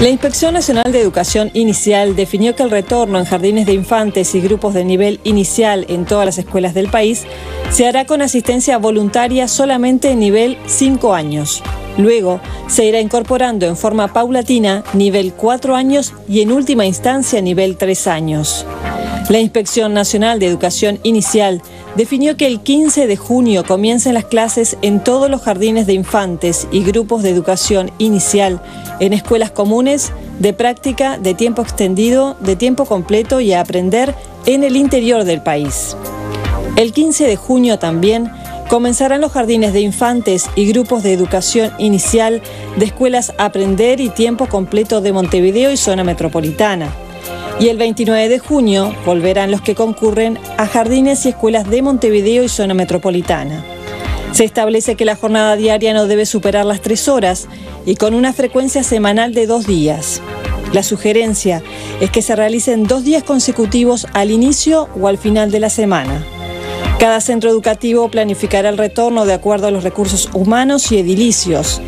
La Inspección Nacional de Educación Inicial definió que el retorno en jardines de infantes y grupos de nivel inicial en todas las escuelas del país se hará con asistencia voluntaria solamente en nivel 5 años. Luego se irá incorporando en forma paulatina nivel 4 años y en última instancia nivel 3 años. La Inspección Nacional de Educación Inicial definió que el 15 de junio comiencen las clases en todos los jardines de infantes y grupos de educación inicial en escuelas comunes, de práctica, de tiempo extendido, de tiempo completo y a aprender en el interior del país. El 15 de junio también comenzarán los jardines de infantes y grupos de educación inicial de escuelas Aprender y Tiempo Completo de Montevideo y zona metropolitana. Y el 29 de junio volverán los que concurren a jardines y escuelas de Montevideo y zona metropolitana. Se establece que la jornada diaria no debe superar las tres horas y con una frecuencia semanal de dos días. La sugerencia es que se realicen dos días consecutivos al inicio o al final de la semana. Cada centro educativo planificará el retorno de acuerdo a los recursos humanos y edilicios.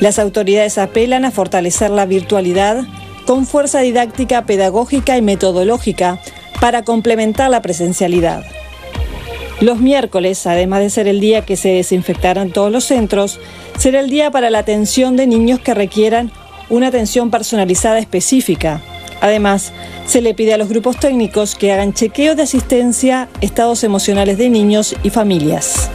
Las autoridades apelan a fortalecer la virtualidad con fuerza didáctica, pedagógica y metodológica para complementar la presencialidad. Los miércoles, además de ser el día que se desinfectarán todos los centros, será el día para la atención de niños que requieran una atención personalizada específica. Además, se le pide a los grupos técnicos que hagan chequeo de asistencia, estados emocionales de niños y familias.